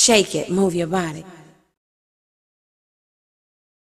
Shake it, move your body.